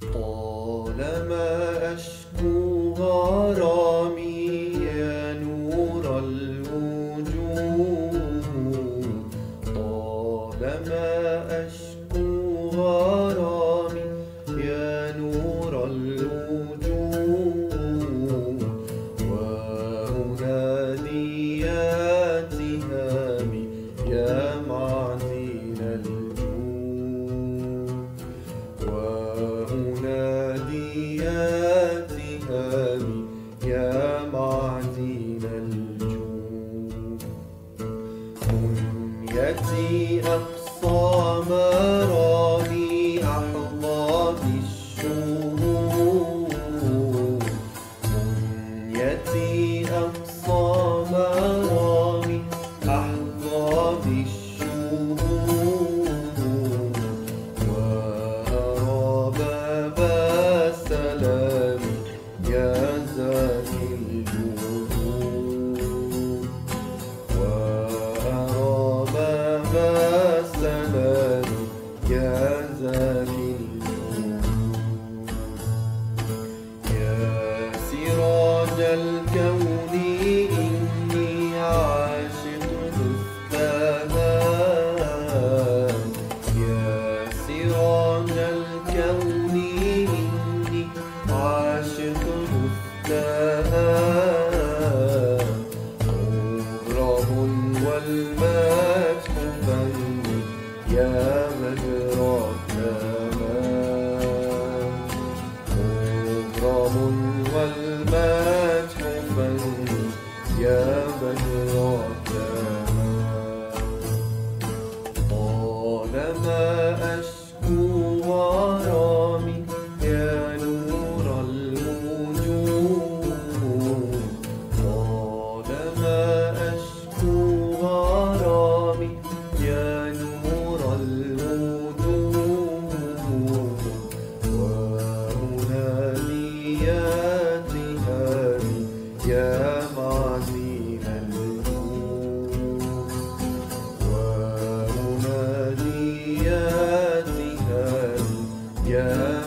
طالما أشكو غرامي يا نور الوجود. طالما أشكو غرامي يا نور الوجود. وأنادي يا يا الجود. منيتي أقصى مرامي Yeah. فني يا يا معزين النجوم ومنادياتها يا